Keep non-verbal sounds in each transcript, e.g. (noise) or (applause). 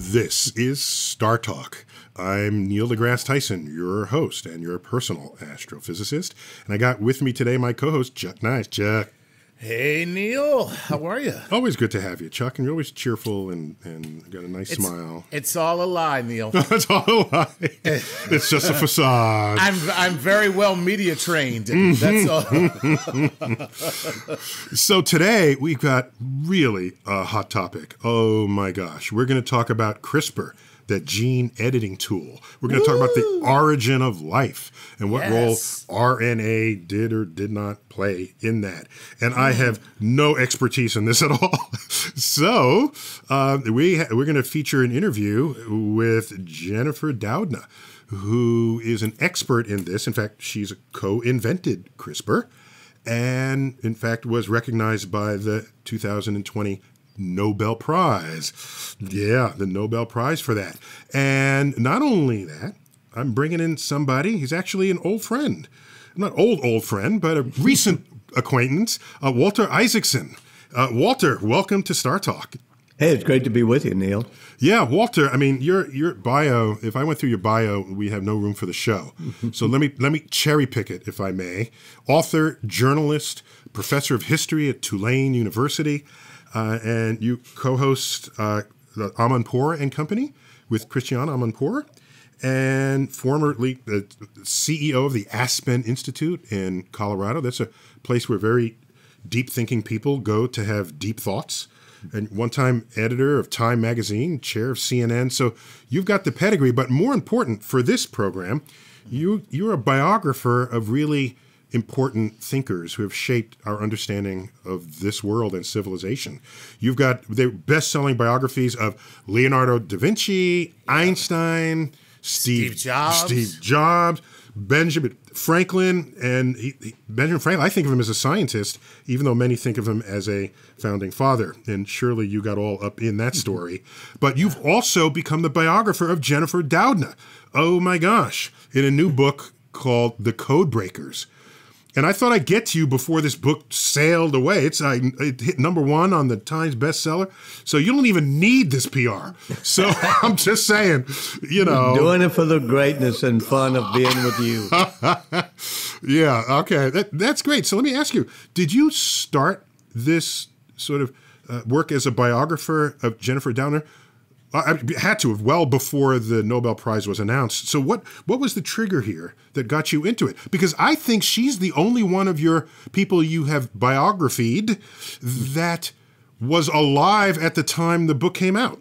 This is Star Talk. I'm Neil deGrasse Tyson, your host and your personal astrophysicist. And I got with me today my co host, Chuck Nice. Chuck. Hey, Neil. How are you? Always good to have you, Chuck. And you're always cheerful and, and got a nice It's, smile. it's all a lie, Neil. (laughs) it's all a lie. (laughs) It's just a facade. I'm I'm very well media trained. That's all. (laughs) So today we've got really a hot topic. Oh my gosh. We're going to talk about CRISPR, that gene editing tool. We're going to talk about the origin of life and what Yes. role RNA did or did not play in that. And I have no expertise in this at all. (laughs) so uh, we ha- we're going to feature an interview with Jennifer Doudna, who is an expert in this. In fact, she's co-invented CRISPR and in fact was recognized by the 2020 Nobel Prize. Yeah, the Nobel Prize for that. And not only that, I'm bringing in somebody, he's actually an old friend. Not old, old friend, but a recent acquaintance, uh, Walter Isaacson. Uh, Walter, welcome to Star Talk. Hey, it's great to be with you, Neil. Yeah, Walter. I mean, your your bio. If I went through your bio, we have no room for the show. so let me let me cherry pick it, if I may. Author, journalist, professor of history at Tulane University, uh, and you co-host uh, the Amanpour and Company with Christiane Amanpour, and formerly the CEO of the Aspen Institute in Colorado. That's a place where very deep thinking people go to have deep thoughts. And one time editor of Time Magazine, chair of CNN. So you've got the pedigree, but more important for this program, you you're a biographer of really important thinkers who have shaped our understanding of this world and civilization. You've got the best-selling biographies of Leonardo da Vinci, Einstein, Steve, Steve Jobs. Steve Jobs, Benjamin Franklin, and he, he- Benjamin Franklin. I think of him as a scientist, even though many think of him as a founding father. And surely you got all up in that story. (laughs) But you've also become the biographer of Jennifer Doudna. Oh my gosh! In a new book called The Code Breakers. And I thought I'd get to you before this book sailed away. It's I, it hit number one on the Times bestseller, so you don't even need this PR. So (laughs) I'm just saying, you know, Doing it for the greatness and fun of being with you. (laughs) yeah, okay, that, that's great. So let me ask you: Did you start this sort of uh, work as a biographer of Jennifer Doudna? I I had to have well before the Nobel Prize was announced. So what what was the trigger here that got you into it? Because I think she's the only one of your people you have biographied that was alive at the time the book came out.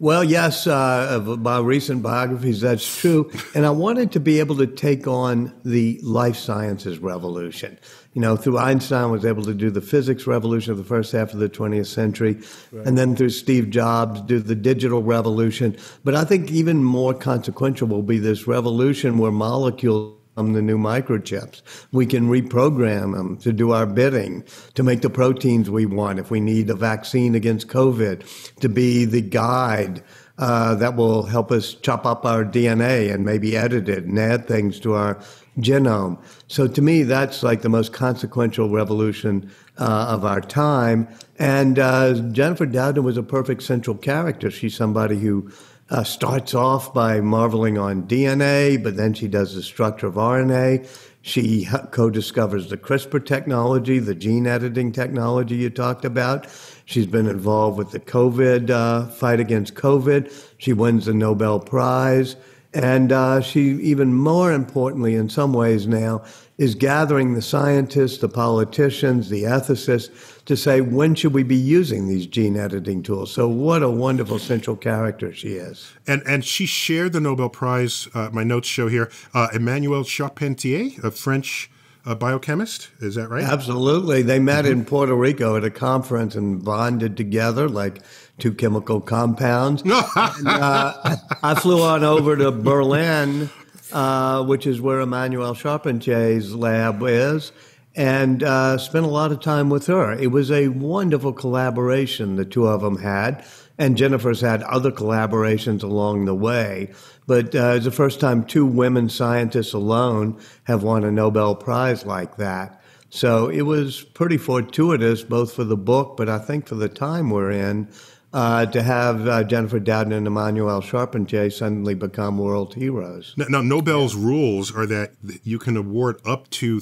Well, yes, uh, my recent biographies, that's true. And I wanted to be able to take on the life sciences revolution. You know, through Einstein, was able to do the physics revolution of the first half of the 20th century, and then through Steve Jobs, do the digital revolution. But I think even more consequential will be this revolution where molecules become the new microchips. We can reprogram them to do our bidding, to make the proteins we want if we need a vaccine against COVID, to be the guide uh, that will help us chop up our DNA and maybe edit it and add things to our genome. So to me, that's like the most consequential revolution uh, of our time. And uh, Jennifer Doudna was a perfect central character. She's somebody who uh, starts off by marveling on DNA, but then she does the structure of RNA. She co discovers the CRISPR technology, the gene editing technology you talked about. She's been involved with the COVID uh, fight against COVID. She wins the Nobel Prize. And uh, she, even more importantly, in some ways now, is gathering the scientists, the politicians, the ethicists to say, when should we be using these gene editing tools? So, what a wonderful central character she is. And and she shared the Nobel Prize. Uh, my notes show here uh, Emmanuelle Charpentier, a French uh, biochemist. Is that right? Absolutely. They met in Puerto Rico at a conference and bonded together like two chemical compounds. (laughs) and, uh, I flew on over to Berlin, uh, which is where Emmanuelle Charpentier's lab is, and uh, spent a lot of time with her. It was a wonderful collaboration the two of them had. And Jennifer's had other collaborations along the way. But uh, it's the first time two women scientists alone have won a Nobel Prize like that. So it was pretty fortuitous, both for the book, but I think for the time we're in, uh, to have uh, Jennifer Doudna and Emmanuelle Charpentier suddenly become world heroes. Now, now Nobel's rules are that you can award up to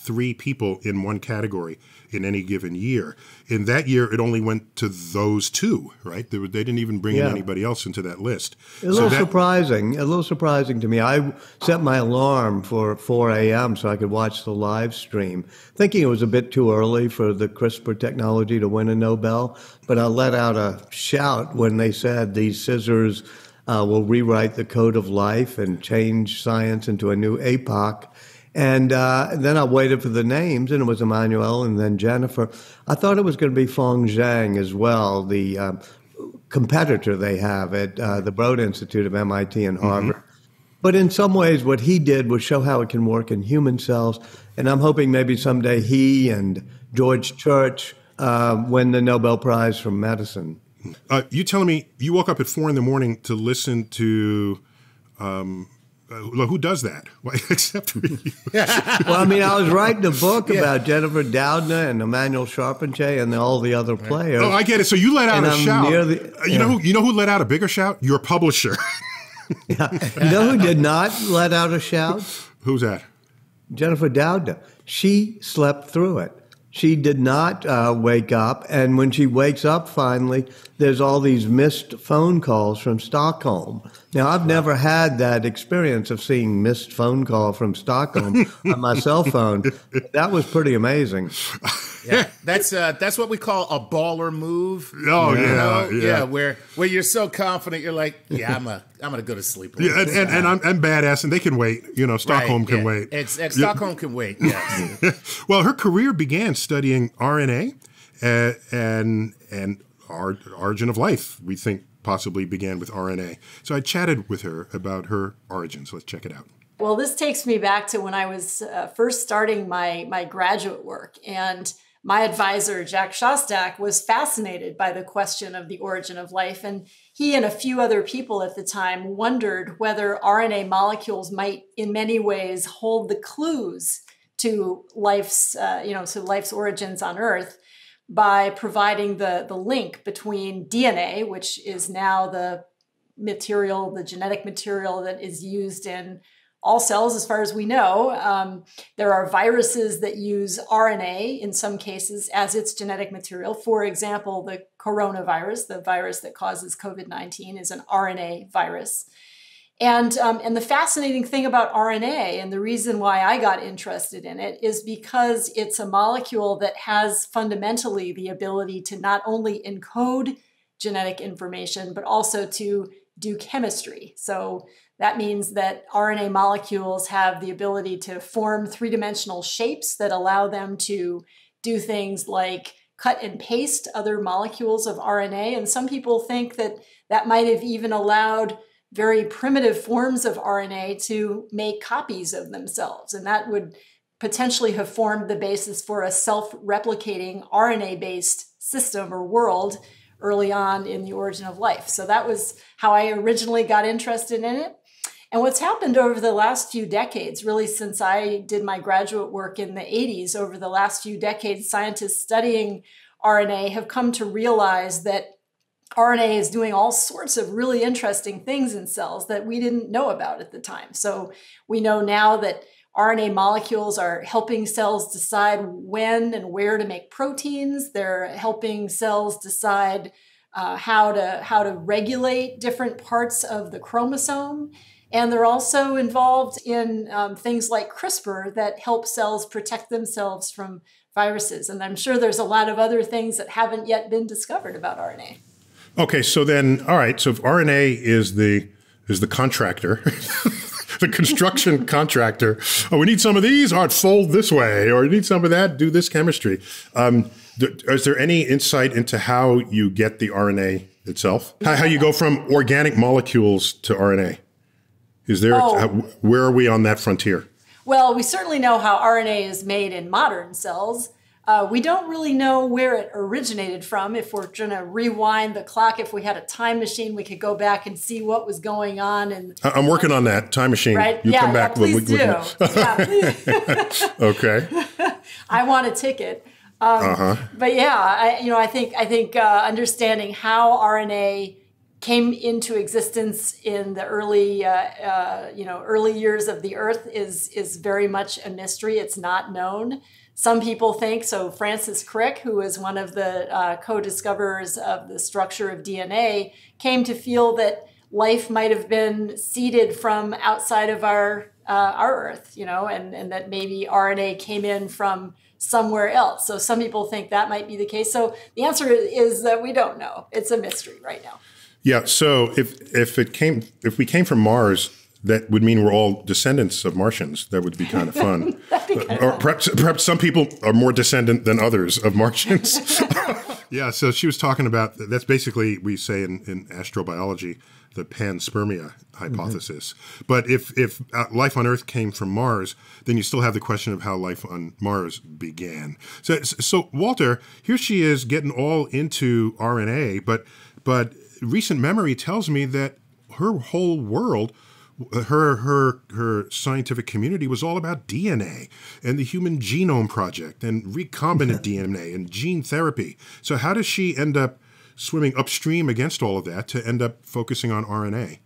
three people in one category in any given year. In that year, it only went to those two, right? They, didn't even bring Yeah. in anybody else into that list. A little that- surprising, a little surprising to me. I set my alarm for 4 a.m. so I could watch the live stream, thinking it was a bit too early for the CRISPR technology to win a Nobel. But I let out a shout when they said these scissors uh, will rewrite the code of life and change science into a new epoch. And uh, then I waited for the names, and it was Emmanuelle and then Jennifer. I thought it was going to be Feng Zhang as well, the um, competitor they have at uh, the Broad Institute of MIT and Harvard. But in some ways, what he did was show how it can work in human cells. And I'm hoping maybe someday he and George Church uh, win the Nobel Prize for medicine. Uh, you telling me you woke up at four in the morning to listen to. Um, uh, who does that? (laughs) Why, except for you. (laughs) Well, I mean, I was writing a book about Jennifer Doudna and Emmanuelle Charpentier and all the other players. Oh, I get it. So you let out And a I'm shout. the- Uh, you know who? You know who let out a bigger shout? Your publisher. (laughs) you know who did not let out a shout? Who's that? Jennifer Doudna. She slept through it. She did not uh, wake up, and when she wakes up finally, there's all these missed phone calls from Stockholm. Now, I've never had that experience of seeing missed phone call from Stockholm on my cell (laughs) phone. That was pretty amazing. Yeah, that's uh, that's what we call a baller move. Oh, you yeah, know? yeah. where where you're so confident, you're like, yeah, I'm a, I'm gonna go to sleep. Yeah, and, and, and I'm, I'm badass, and they can wait. You know, Right, Stockholm can yeah. wait. It's, it's Stockholm can wait. Yes. (laughs) well, her career began studying RNA uh, and and our origin of life. We think possibly began with RNA. So I chatted with her about her origins. Let's check it out. Well, this takes me back to when I was uh, first starting my my graduate work, and my advisor Jack Szostak was fascinated by the question of the origin of life, and he and a few other people at the time wondered whether RNA molecules might, in many ways, hold the clues to life's uh, you know to life's origins on Earth by providing the the link between DNA, which is now the material, the genetic material that is used in all cells, as far as we know. Um, there are viruses that use RNA in some cases as its genetic material. For example, the coronavirus, the virus that causes COVID 19, is an RNA virus. And, um, and the fascinating thing about RNA, and the reason why I got interested in it, is because it's a molecule that has fundamentally the ability to not only encode genetic information, but also to do chemistry. So that means that RNA molecules have the ability to form three dimensional shapes that allow them to do things like cut and paste other molecules of RNA. And some people think that that might have even allowed very primitive forms of RNA to make copies of themselves. And that would potentially have formed the basis for a self replicating RNA based system or world early on in the origin of life. So that was how I originally got interested in it. And what's happened over the last few decades, really since I did my graduate work in the 80s, over the last few decades, scientists studying RNA have come to realize that RNA is doing all sorts of really interesting things in cells that we didn't know about at the time. So we know now that RNA molecules are helping cells decide when and where to make proteins. They're helping cells decide uh, how to how to regulate different parts of the chromosome, and they're also involved in um, things like CRISPR that help cells protect themselves from viruses. And I'm sure there's a lot of other things that haven't yet been discovered about RNA. Okay, so then, all right. So if RNA is the is the contractor, (laughs) the construction (laughs) contractor. Oh, we need some of these. All right, fold this way, or you need some of that. Do this chemistry. Um, th- is there any insight into how you get the RNA itself? How, how you go from organic molecules to RNA? Is there? Oh. how- where are we on that frontier? Well, we certainly know how RNA is made in modern cells. Uh, we don't really know where it originated from. If we're going to rewind the clock, if we had a time machine, we could go back and see what was going on. And I'm working on that time machine. right, You yeah, come back. yeah, when please we- do. we yeah, (laughs) please. (laughs) okay. (laughs) I want a ticket. Um, uh-huh. But yeah, I, you know, I think I think uh, understanding how RNA came into existence in the early, uh, uh, you know, early years of the Earth is is very much a mystery. It's not known. Some people think so. Francis Crick, who is one of the uh, co-discoverers of the structure of DNA, came to feel that life might have been seeded from outside of our uh, our Earth, you know, and and that maybe RNA came in from somewhere else. So some people think that might be the case. So the answer is that we don't know. It's a mystery right now. Yeah. So if if it came if we came from Mars, that would mean we're all descendants of Martians. That would be kind of fun. (laughs) kind or perhaps perhaps some people are more descendant than others of Martians. (laughs) yeah. So she was talking about that's basically we say in, in astrobiology the panspermia hypothesis. Mm-hmm. But if if uh, life on Earth came from Mars, then you still have the question of how life on Mars began. So so Walter, here she is getting all into RNA, but but recent memory tells me that her whole world her her her scientific community was all about DNA and the Human Genome Project and recombinant (laughs) DNA and gene therapy. So how does she end up swimming upstream against all of that to end up focusing on RNA?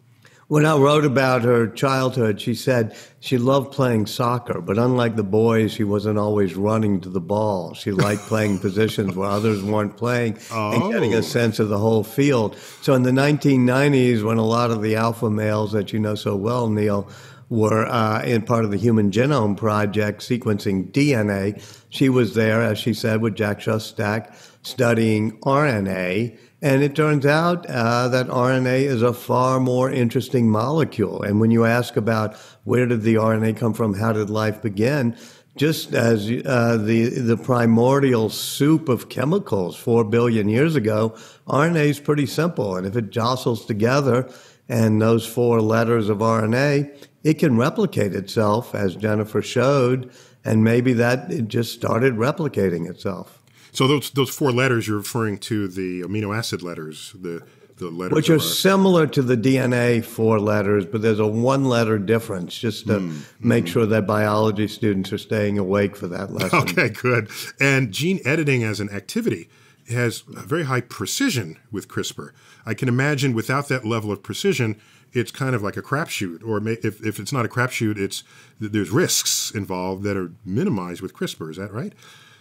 When I wrote about her childhood, she said she loved playing soccer, but unlike the boys, she wasn't always running to the ball. She liked (laughs) playing positions where others weren't playing oh. and getting a sense of the whole field. So in the 1990s, when a lot of the alpha males that you know so well, Neil, were uh, in part of the Human Genome Project sequencing DNA, she was there, as she said, with Jack Szostak studying RNA and it turns out uh, that RNA is a far more interesting molecule. And when you ask about where did the RNA come from, how did life begin, just as uh, the the primordial soup of chemicals four billion years ago, RNA is pretty simple, and if it jostles together, and those four letters of RNA, it can replicate itself, as Jennifer showed, and maybe that it just started replicating itself. So those those four letters you're referring to the amino acid letters, the the letters which are similar to the DNA four letters, but there's a one letter difference just to mm, make mm. sure that biology students are staying awake for that lesson. (laughs) Okay, good. And gene editing as an activity has very high precision with CRISPR. I can imagine without that level of precision, it's kind of like a crapshoot, or if, if it's not a crapshoot, it's there's risks involved that are minimized with CRISPR. Is that right?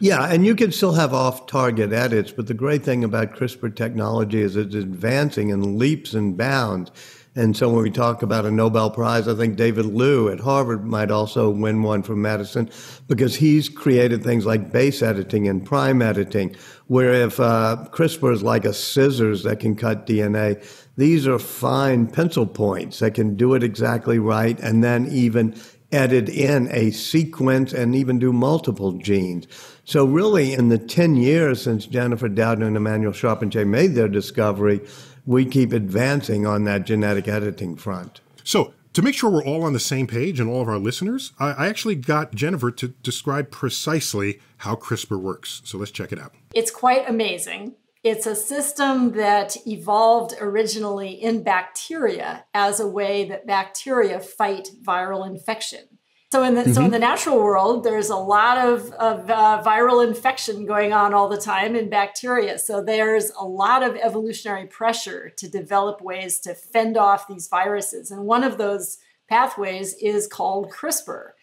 Yeah, and you can still have off target edits, but the great thing about CRISPR technology is it's advancing in leaps and bounds. And so when we talk about a Nobel Prize, I think David Liu at Harvard might also win one for medicine because he's created things like base editing and prime editing, where if uh, CRISPR is like a scissors that can cut DNA, these are fine pencil points that can do it exactly right and then even edit in a sequence and even do multiple genes. So, really, in the 10 years since Jennifer Doudna and Emmanuelle Charpentier made their discovery, we keep advancing on that genetic editing front. So, to make sure we're all on the same page and all of our listeners, I, I actually got Jennifer to describe precisely how CRISPR works. So, let's check it out. It's quite amazing. It's a system that evolved originally in bacteria as a way that bacteria fight viral infection. So in the mm-hmm. so in mm-hmm. the natural world, there's a lot of, of uh, viral infection going on all the time in bacteria. So there's a lot of evolutionary pressure to develop ways to fend off these viruses, and one of those pathways is called CRISPR.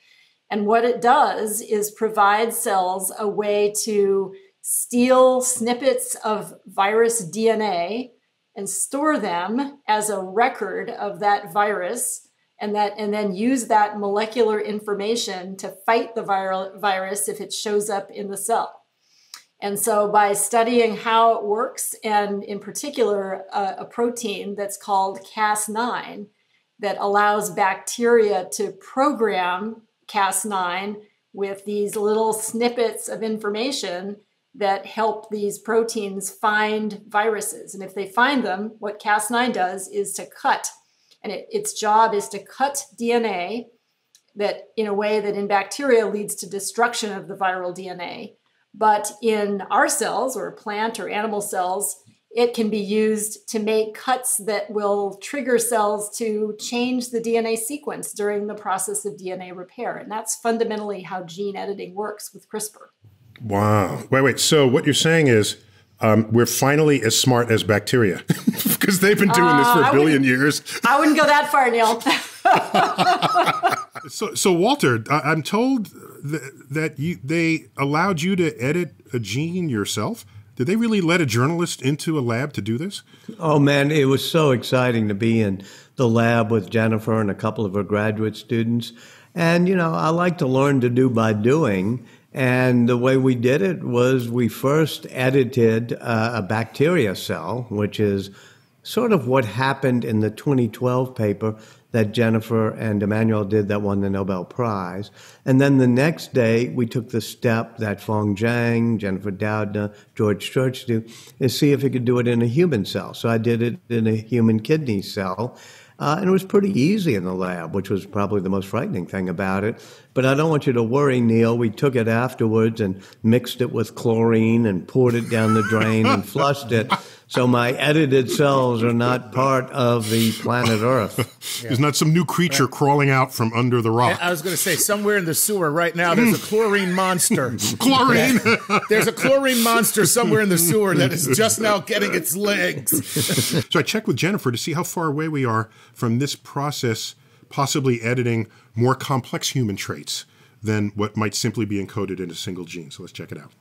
And what it does is provide cells a way to steal snippets of virus DNA and store them as a record of that virus and that and then use that molecular information to fight the viral virus if it shows up in the cell. And so by studying how it works and in particular uh, a protein that's called Cas9 that allows bacteria to program Cas9 with these little snippets of information that help these proteins find viruses. And if they find them, what Cas9 does is to cut and it, its job is to cut DNA that in a way that in bacteria leads to destruction of the viral DNA. But in our cells or plant or animal cells, it can be used to make cuts that will trigger cells to change the DNA sequence during the process of DNA repair. And that's fundamentally how gene editing works with CRISPR. Wow. Wait, wait. So what you're saying is um, we're finally as smart as bacteria (laughs) because they've been doing this for a Uh, billion years. I wouldn't go that far, Neil. (laughs) So, so Walter, I, I'm told th- that you they allowed you to edit a gene yourself. Did they really let a journalist into a lab to do this? Oh man, it was so exciting to be in the lab with Jennifer and a couple of her graduate students. And you know, I like to learn to do by doing. And the way we did it was we first edited uh, a bacteria cell, which is sort of what happened in the 2012 paper that Jennifer and Emmanuelle did that won the Nobel Prize. And then the next day, we took the step that Feng Zhang, Jennifer Doudna, George Church do, is see if we could do it in a human cell. So I did it in a human kidney cell. Uh, and it was pretty easy in the lab, which was probably the most frightening thing about it. But I don't want you to worry, Neil. We took it afterwards and mixed it with chlorine and poured it down the drain and (laughs) flushed it. So my edited cells are not part of the planet Earth. (laughs) There's not some new creature crawling out from under the rock. I was going to say somewhere in the sewer right now there's a mm. chlorine monster. (laughs) Chlorine. There's a chlorine monster somewhere in the sewer that is just now getting its legs. so I checked with Jennifer to see how far away we are from this process, possibly editing more complex human traits than what might simply be encoded in a single gene. So let's check it out.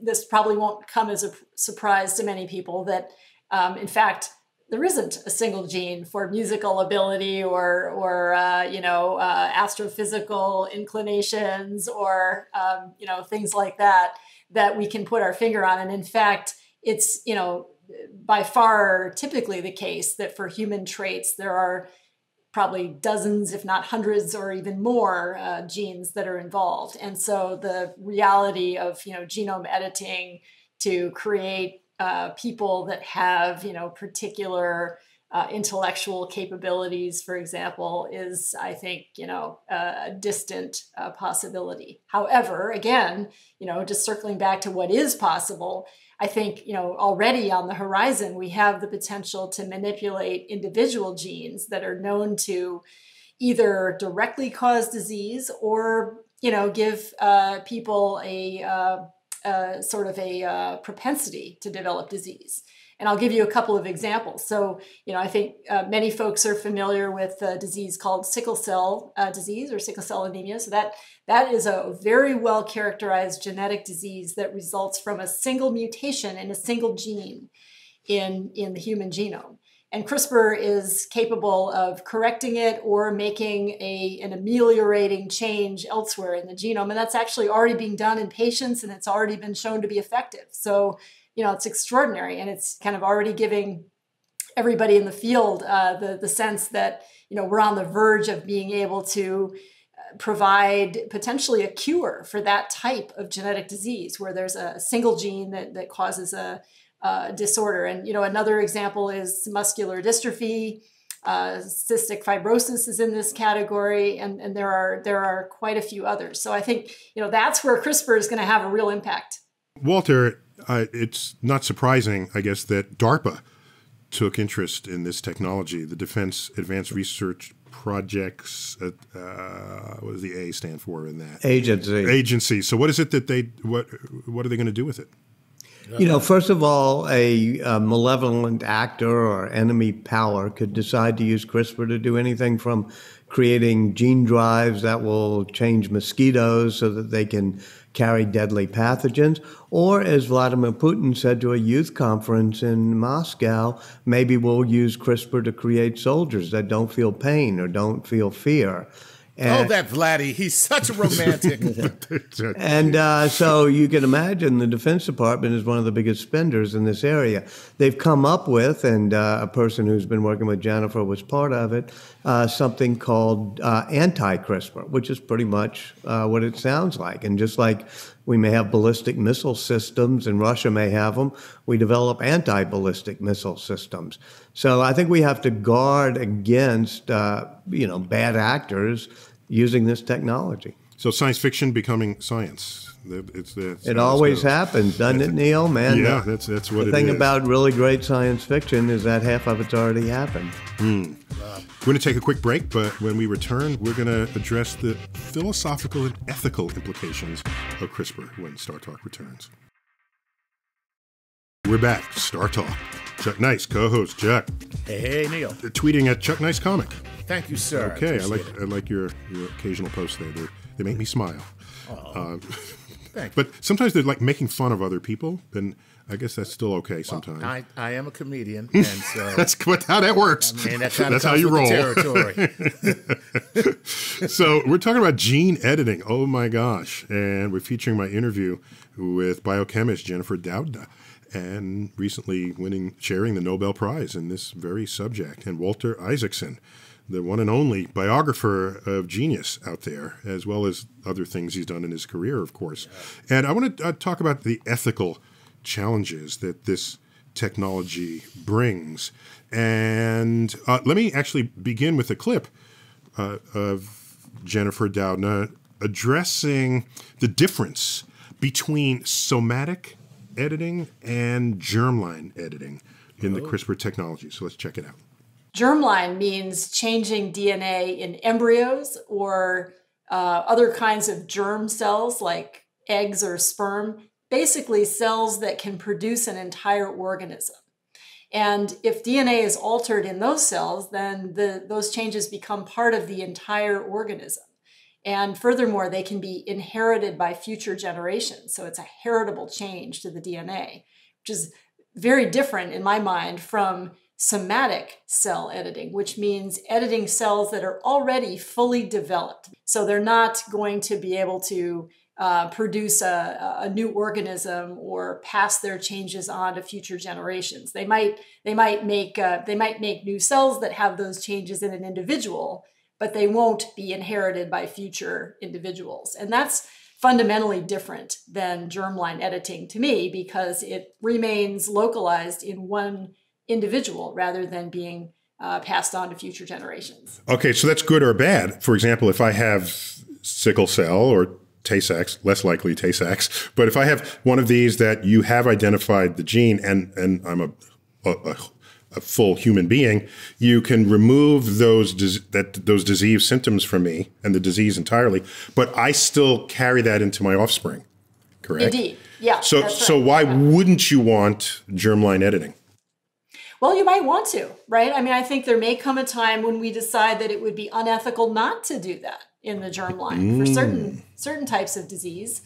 this probably won't come as a surprise to many people that, um, in fact, there isn't a single gene for musical ability or, or uh, you know, uh, astrophysical inclinations or, um, you know, things like that that we can put our finger on. And in fact, it's, you know, by far typically the case that for human traits, there are probably dozens, if not hundreds, or even more uh, genes that are involved. And so the reality of you know genome editing to create uh, people that have you know particular uh, intellectual capabilities, for example, is I think you know a distant uh, possibility. However, again, you know, just circling back to what is possible. I think you know already on the horizon we have the potential to manipulate individual genes that are known to either directly cause disease or you know give uh, people a uh, uh, sort of a uh, propensity to develop disease. And I'll give you a couple of examples. So, you know, I think uh, many folks are familiar with a disease called sickle cell uh, disease or sickle cell anemia. So that that is a very well characterized genetic disease that results from a single mutation in a single gene in in the human genome. And CRISPR is capable of correcting it or making a, an ameliorating change elsewhere in the genome. And that's actually already being done in patients and it's already been shown to be effective. So you know, it's extraordinary and it's kind of already giving everybody in the field uh, the, the sense that, you know, we're on the verge of being able to uh, provide potentially a cure for that type of genetic disease where there's a single gene that, that causes a, disorder. And, you know, another example is muscular dystrophy. Uh, cystic fibrosis is in this category, and, and there are there are quite a few others. So I think you know that's where CRISPR is going to have a real impact. Walter, uh, it's not surprising, I guess, that DARPA took interest in this technology, the Defense Advanced Research Projects. Uh, uh, what does the A stand for in that? Agency. Agency. So, what is it that they what what are they going to do with it? You know, first of all, a, a, malevolent actor or enemy power could decide to use CRISPR to do anything from creating gene drives that will change mosquitoes so that they can carry deadly pathogens, or as Vladimir Putin said to a youth conference in Moscow, maybe we'll use CRISPR to create soldiers that don't feel pain or don't feel fear. And, oh, that Vladdy. He's such a romantic. (laughs) and uh, so you can imagine the Defense Department is one of the biggest spenders in this area. They've come up with, and uh, a person who's been working with Jennifer was part of it, uh, something called uh, anti CRISPR, which is pretty much uh, what it sounds like. And just like we may have ballistic missile systems, and Russia may have them, we develop anti ballistic missile systems. So I think we have to guard against, uh, you know, bad actors using this technology. So science fiction becoming science. It's, it's, it always happens, doesn't it, Neil? Man, yeah, that's that's what it's the it thing is. about really great science fiction is that half of it's already happened. Hmm. We're going to take a quick break, but when we return, we're going to address the philosophical and ethical implications of CRISPR when Star Talk returns. We're back. Star Talk. Chuck Nice, co-host Chuck. Hey, hey, Neil. They're tweeting at Chuck Nice Comic. Thank you, sir. Okay, I, like it. I like your, your occasional posts there. They, they make me smile. Oh, uh, (laughs) thank But sometimes they're like making fun of other people, and I guess that's still okay sometimes. I, I am a comedian, (laughs) and so that's what, how that works. I mean, that that's how you roll. territory. (laughs) so we're talking about gene editing. Oh my gosh! And we're featuring my interview with biochemist Jennifer Doudna, and recently winning, sharing the Nobel Prize in this very subject, and Walter Isaacson, the one and only biographer of genius out there, as well as other things he's done in his career, of course. And I want to uh, talk about the ethical challenges that this technology brings. And uh, let me actually begin with a clip uh, of Jennifer Doudna addressing the difference between somatic editing and germline editing in the CRISPR technology. So let's check it out. Germline means changing DNA in embryos or uh, other kinds of germ cells like eggs or sperm, basically cells that can produce an entire organism. And if DNA is altered in those cells, then the, those changes become part of the entire organism. And furthermore, they can be inherited by future generations. So it's a heritable change to the DNA, which is very different in my mind from somatic cell editing, which means editing cells that are already fully developed. So they're not going to be able to uh, produce a, a, new organism or pass their changes on to future generations. They might they might make uh, they might make new cells that have those changes in an individual, but they won't be inherited by future individuals. And that's fundamentally different than germline editing to me because it remains localized in one individual rather than being uh, passed on to future generations. Okay, so that's good or bad. For example, if I have sickle cell or Tay Sachs, less likely Tay Sachs, but if I have one of these that you have identified the gene and and I'm a, a, a full human being, you can remove those that those disease symptoms from me and the disease entirely, but I still carry that into my offspring. Correct. Indeed. Yeah. So right. so why yeah. wouldn't you want germline editing? Well, you might want to, right? I mean, I think there may come a time when we decide that it would be unethical not to do that in the germline mm. for certain certain types of disease.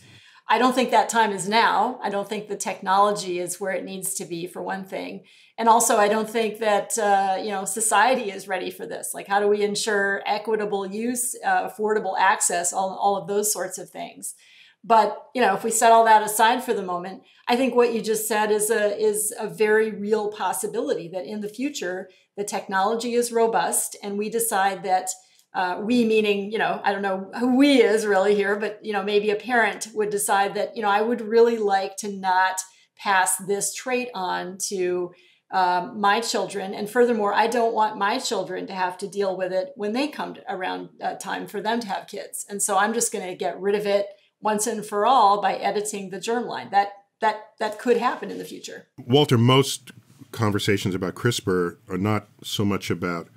I don't think that time is now. I don't think the technology is where it needs to be, for one thing, and also I don't think that uh, you know society is ready for this. Like, how do we ensure equitable use, uh, affordable access, all all of those sorts of things. But you know, if we set all that aside for the moment, I think what you just said is a is a very real possibility that in the future the technology is robust and we decide that uh, we meaning you know I don't know who we is really here, but you know maybe a parent would decide that you know I would really like to not pass this trait on to um, my children, and furthermore, I don't want my children to have to deal with it when they come to, around uh, time for them to have kids, and so I'm just going to get rid of it once and for all by editing the germline. That that that could happen in the future. Walter, most conversations about CRISPR are not so much about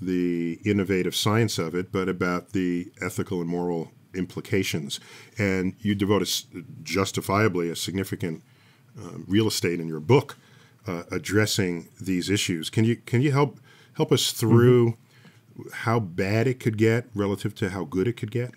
the innovative science of it, but about the ethical and moral implications. And you devote a, justifiably a significant um, real estate in your book uh, addressing these issues. Can you can you help help us through mm-hmm. how bad it could get relative to how good it could get?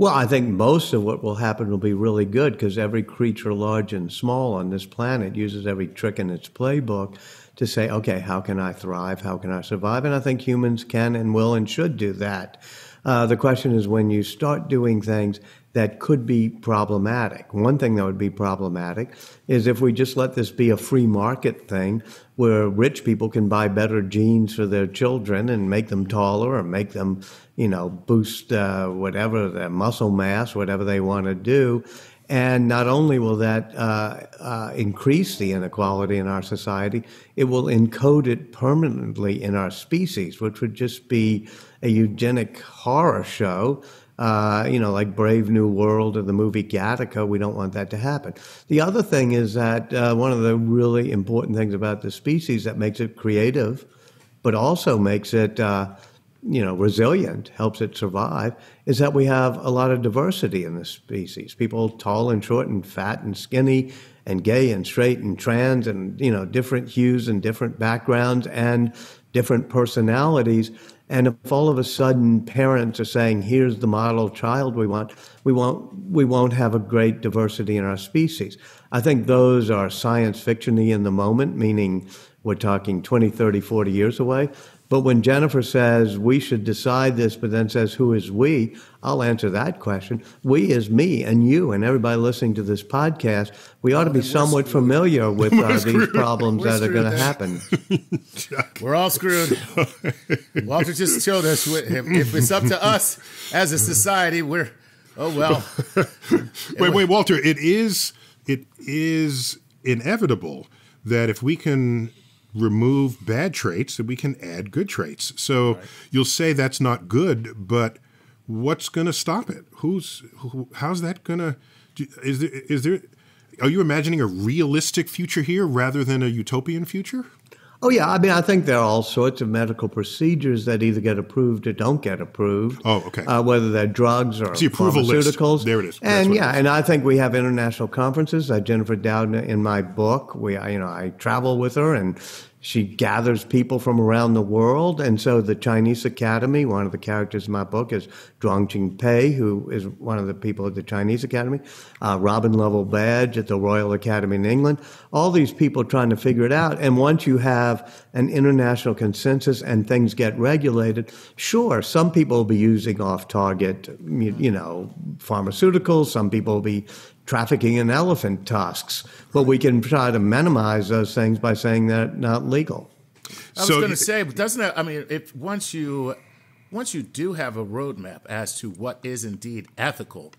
Well, I think most of what will happen will be really good because every creature, large and small, on this planet uses every trick in its playbook to say, okay, how can I thrive? How can I survive? And I think humans can and will and should do that. Uh, the question is when you start doing things that could be problematic. One thing that would be problematic is if we just let this be a free market thing where rich people can buy better genes for their children and make them taller or make them, you know, boost uh, whatever their muscle mass, whatever they want to do. And not only will that uh, uh, increase the inequality in our society, it will encode it permanently in our species, which would just be a eugenic horror show uh, you know, like Brave New World or the movie Gattaca. We don't want that to happen. The other thing is that uh, one of the really important things about the species that makes it creative, but also makes it, uh, you know, resilient, helps it survive, is that we have a lot of diversity in the species. People tall and short and fat and skinny and gay and straight and trans and, you know, different hues and different backgrounds and different personalities. And if all of a sudden parents are saying, "Here's the model child we want," we won't we won't have a great diversity in our species. I think those are science fictiony in the moment, meaning we're talking 20, 30, 40 years away. But when Jennifer says we should decide this, but then says, who is we? I'll answer that question. We is me and you and everybody listening to this podcast. We ought to be somewhat familiar with uh, these problems We're that are going to happen. (laughs) We're all screwed. Walter just showed us if, if it's up to us as a society, we're oh well. (laughs) Wait, wait, Walter. It is it is inevitable that if we can remove bad traits, that we can add good traits. So you'll say that's not good, but what's going to stop it? Who's who, how's that going to? Is there is there? Are you imagining a realistic future here rather than a utopian future? Oh yeah, I mean, I think there are all sorts of medical procedures that either get approved or don't get approved. Oh, okay. Uh, whether they're drugs or It's the approval list. pharmaceuticals. There it is. And yeah, is. and I think we have international conferences. Uh, Jennifer Doudna in my book, we I- you know I travel with her and she gathers people from around the world. And so the Chinese Academy, one of the characters in my book is Zhuang Jingpei, who is one of the people at the Chinese Academy, uh, Robin Lovell Badge at the Royal Academy in England. All these people trying to figure it out. And once you have an international consensus and things get regulated, sure, some people will be using off target, you, you know, pharmaceuticals, some people will be trafficking in elephant tusks. But we can try to minimize those things by saying they're not legal. I was So- going to say, but doesn't it? I mean, if once you once you do have a roadmap as to what is indeed ethical,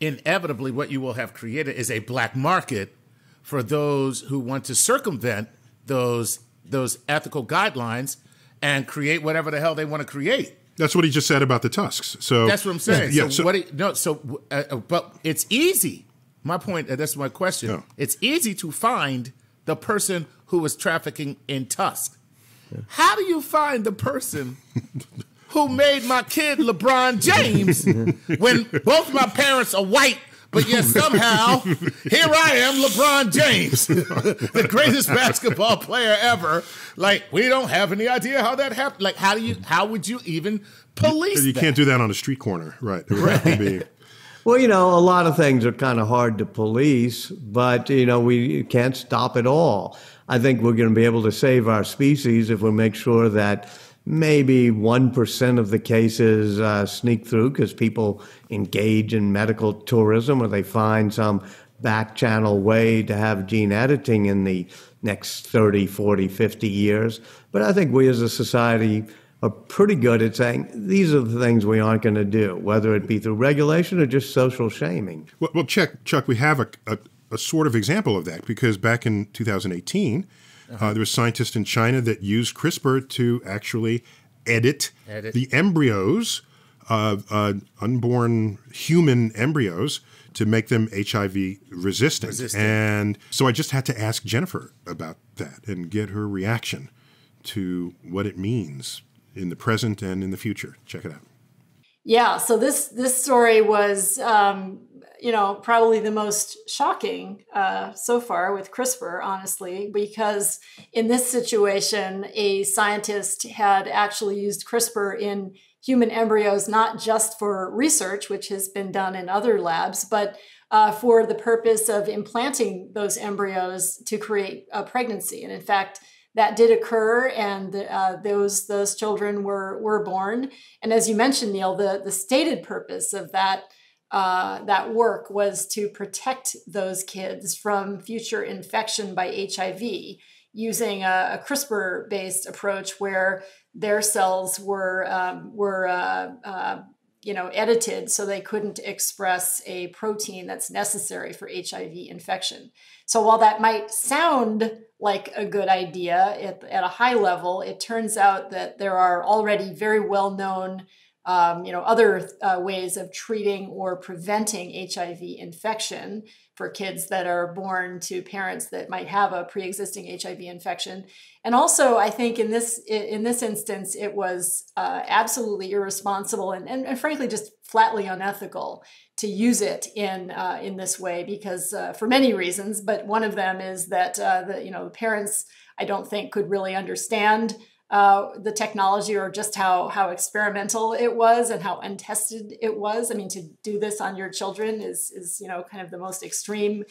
inevitably what you will have created is a black market for those who want to circumvent those those ethical guidelines and create whatever the hell they want to create. That's what he just said about the tusks. So That's what I'm saying. Yeah. so, so- what? It, no. So, uh, uh, but it's easy. My point. Uh, that's my question. Yeah. It's easy to find the person who was trafficking in Tusk. How do you find the person who made my kid LeBron James (laughs) when both my parents are white? But yet (laughs) somehow, here I am, LeBron James, (laughs) the greatest basketball player ever. Like we don't have any idea how that happened. Like how do you? How would you even police? you that? can't do that on a street corner, right? It would have to be. (laughs) Well, you know, a lot of things are kind of hard to police, but, you know, we can't stop it all. I think we're going to be able to save our species if we make sure that maybe 1% of the cases uh, sneak through because people engage in medical tourism or they find some back channel way to have gene editing in the next 30, 40, 50 years. But I think we as a society are pretty good at saying these are the things we aren't going to do, whether it be through regulation or just social shaming. Well, well Chuck, Chuck, we have a, a, a sort of example of that because back in 2018, uh there were scientists in China that used CRISPR to actually edit, Edit. the embryos of uh, unborn human embryos to make them HIV resistant. Resistant. And so I just had to ask Jennifer about that and get her reaction to what it means in the present and in the future. Check it out. Yeah, so this this story was, um, you know, probably the most shocking uh, so far with CRISPR, honestly, because in this situation, a scientist had actually used CRISPR in human embryos, not just for research, which has been done in other labs, but uh, for the purpose of implanting those embryos to create a pregnancy. And in fact, that did occur, and uh, those those children were were born. And as you mentioned, Neil, the the stated purpose of that uh, that work was to protect those kids from future infection by HIV using a, a CRISPR based approach where their cells were um, were uh, uh, you know edited so they couldn't express a protein that's necessary for HIV infection. So while that might sound like a good idea at, at a high level, it turns out that there are already very well known um, you know, other uh, ways of treating or preventing HIV infection for kids that are born to parents that might have a pre-existing HIV infection. And also, I think in this in this instance, it was uh, absolutely irresponsible and, and, and, frankly just flatly unethical to use it in uh, in this way because uh, for many reasons. But one of them is that uh, the you know the parents I don't think could really understand uh, the technology or just how how experimental it was and how untested it was. I mean, to do this on your children is is you know kind of the most extreme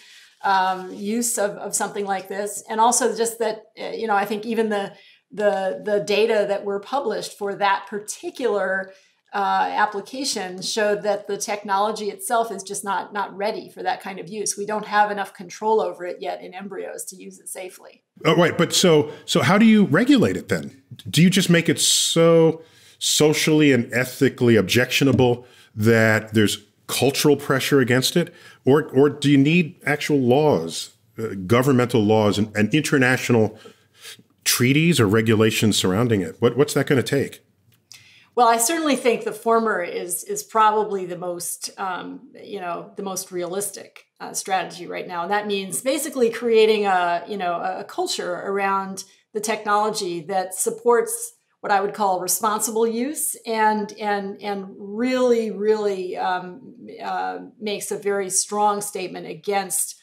um, use of, of something like this, and also just that uh, you know I think even the the the data that were published for that particular uh, application showed that the technology itself is just not not ready for that kind of use. We don't have enough control over it yet in embryos to use it safely. Oh, right, but so so how do you regulate it then? Do you just make it so socially and ethically objectionable that there's cultural pressure against it, or or do you need actual laws, uh, governmental laws, and, and international treaties or regulations surrounding it? What what's that going to take? Well, I certainly think the former is is probably the most um, you know the most realistic uh, strategy right now, and that means basically creating a you know a culture around the technology that supports what I would call responsible use and and and really really um, uh, makes a very strong statement against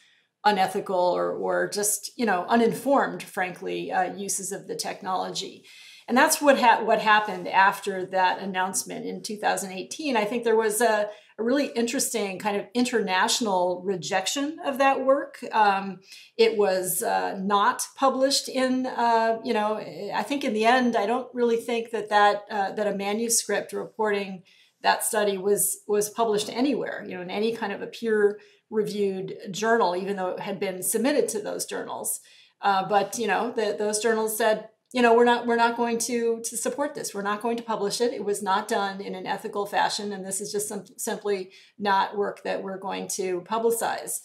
unethical or or just you know uninformed, frankly, uh, uses of the technology and that's what ha- what happened after that announcement in 2018. I think there was a, a really interesting kind of international rejection of that work. Um, it was uh, not published in, uh, you know, I think in the end, I don't really think that that uh, that a manuscript reporting that study was was published anywhere, you know, in any kind of a peer reviewed journal, even though it had been submitted to those journals. Uh, but you know, the, those journals said you know we're not we're not going to to support this we're not going to publish it it was not done in an ethical fashion and this is just some, simply not work that we're going to publicize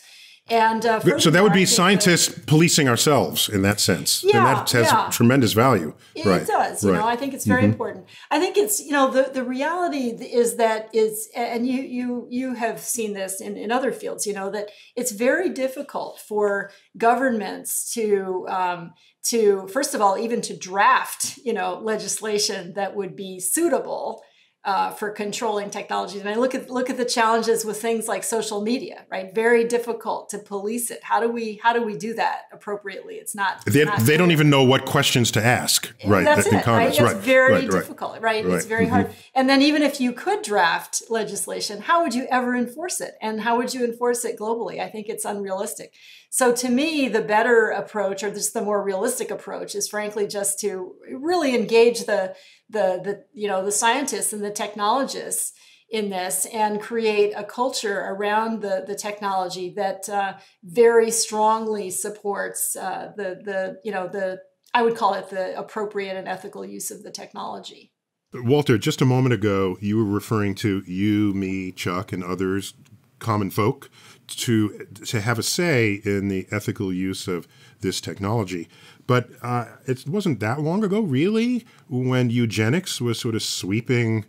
and uh, so that would be scientists that, policing ourselves in that sense. Yeah, and that has yeah. tremendous value. It, right. it does. You right. know, I think it's very mm-hmm. important. I think it's you know the the reality is that is and you you you have seen this in in other fields. You know that it's very difficult for governments to um, to first of all even to draft you know legislation that would be suitable uh, for controlling technologies. And I look at look at the challenges with things like social media, right? Very difficult to police it. How do we how do we do that appropriately? It's not. They, not they don't even know what questions to ask, right? That's in it. Congress. Right? Very right, difficult, right? right? It's very mm-hmm. hard. And then even if you could draft legislation, how would you ever enforce it? And how would you enforce it globally? I think it's unrealistic. So to me, the better approach, or just the more realistic approach, is frankly just to really engage the the the you know the scientists and the technologists in this and create a culture around the the technology that uh, very strongly supports uh, the the you know the I would call it the appropriate and ethical use of the technology. Walter, just a moment ago, you were referring to you, me, Chuck, and others, common folk, to to have a say in the ethical use of this technology. But uh, it wasn't that long ago, really, when eugenics was sort of sweeping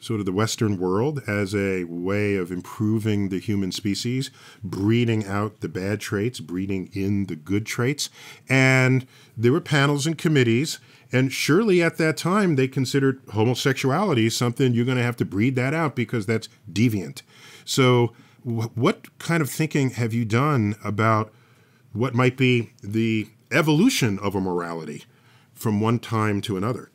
sort of the Western world as a way of improving the human species, breeding out the bad traits, breeding in the good traits. And there were panels and committees. And surely at that time, they considered homosexuality something you're going to have to breed that out because that's deviant. So, what kind of thinking have you done about what might be the evolution of a morality from one time to another?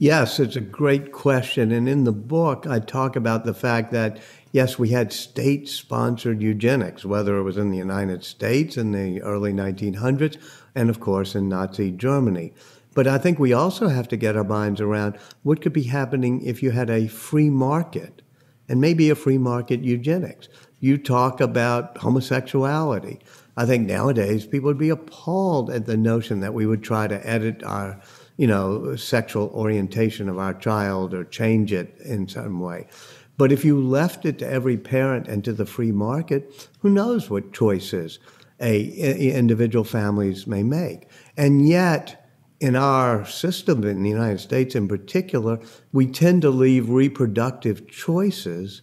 Yes, it's a great question. And in the book, I talk about the fact that, yes, we had state sponsored eugenics, whether it was in the United States in the early 1900s and, of course, in Nazi Germany. But I think we also have to get our minds around what could be happening if you had a free market and maybe a free market eugenics. You talk about homosexuality. I think nowadays people would be appalled at the notion that we would try to edit our, you know, sexual orientation of our child or change it in some way. But if you left it to every parent and to the free market, who knows what choices a, a individual families may make. And yet, in our system in the United States in particular, we tend to leave reproductive choices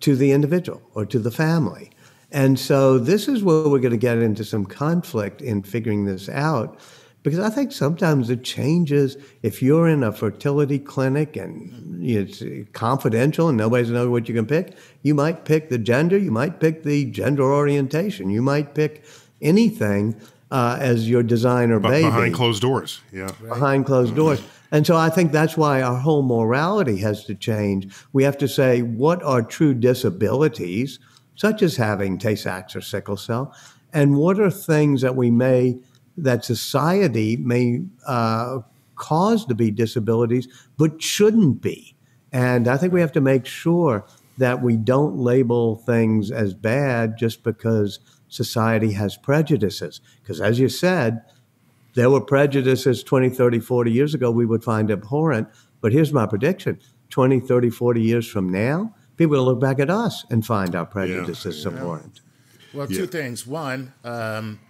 to the individual or to the family. And so this is where we're going to get into some conflict in figuring this out. Because I think sometimes it changes if you're in a fertility clinic and it's confidential and nobody's know what you can pick. You might pick the gender, you might pick the gender orientation, you might pick anything uh, as your designer baby behind closed doors. Yeah, behind closed doors. And so I think that's why our whole morality has to change. We have to say what are true disabilities, such as having Tay Sachs or sickle cell, and what are things that we may that society may uh, cause to be disabilities, but shouldn't be. And I think we have to make sure that we don't label things as bad just because society has prejudices. Because as you said, there were prejudices 20, 30, 40 years ago we would find abhorrent. But here's my prediction 20, 30, 40 years from now, people will look back at us and find our prejudices yeah. abhorrent. Well, two yeah. things. One, um,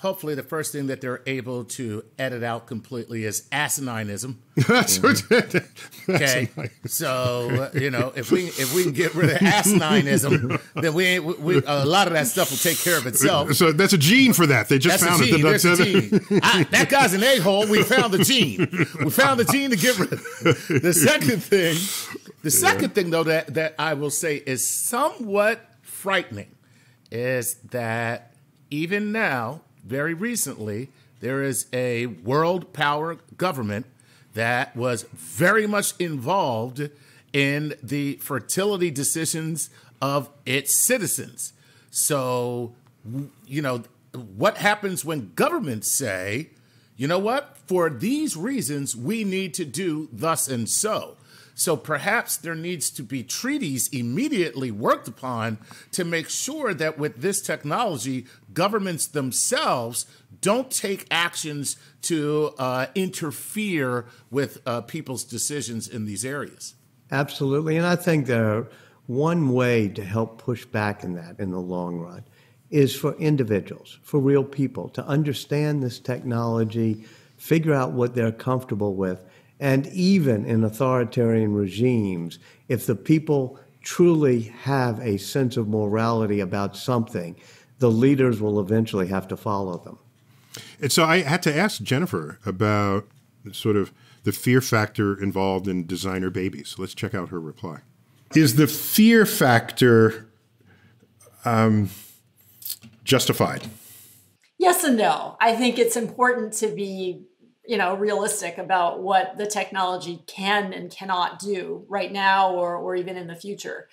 hopefully the first thing that they're able to edit out completely is asininism. (laughs) that's mm-hmm. okay. So uh, you know, if we if we can get rid of asininism, (laughs) then we, we a lot of that stuff will take care of itself. So that's a gene for that. They just that's found it. There's a gene. I, that guy's an a hole. We found the gene. We found the gene to get rid. of The second thing, the second yeah. thing though that that I will say is somewhat frightening, is that even now very recently, there is a world power government that was very much involved in the fertility decisions of its citizens. So, you know, what happens when governments say, you know what, for these reasons, we need to do thus and so. So perhaps there needs to be treaties immediately worked upon to make sure that with this technology, governments themselves don't take actions to uh, interfere with uh, people's decisions in these areas. Absolutely. And I think there one way to help push back in that in the long run is for individuals, for real people, to understand this technology, figure out what they're comfortable with, and even in authoritarian regimes, if the people truly have a sense of morality about something, the leaders will eventually have to follow them. And so I had to ask Jennifer about sort of the fear factor involved in designer babies. Let's check out her reply. Is the fear factor um, justified? Yes and no. I think it's important to be you know realistic about what the technology can and cannot do right now or or even in the future.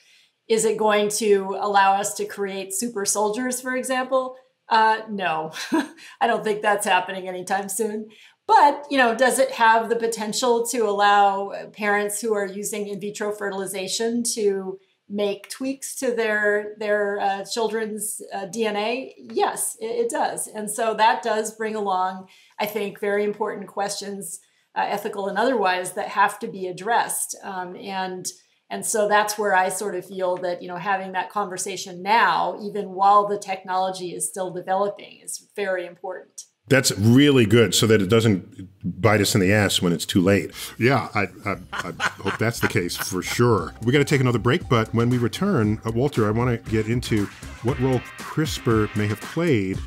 Is it going to allow us to create super soldiers for example? Uh, no. (laughs) I don't think that's happening anytime soon. But you know does it have the potential to allow parents who are using in vitro fertilization to make tweaks to their their uh, children's uh, DNA? Yes, it, it, does, and so that does bring along, I think, very important questions, uh, ethical and otherwise, that have to be addressed. Um, and and so that's where I sort of feel that you know having that conversation now, even while the technology is still developing, is very important. That's really good so that it doesn't bite us in the ass when it's too late. Yeah, I, I, I hope that's the case for sure. We got to take another break, but when we return, uh, Walter, I want to get into what role CRISPR may have played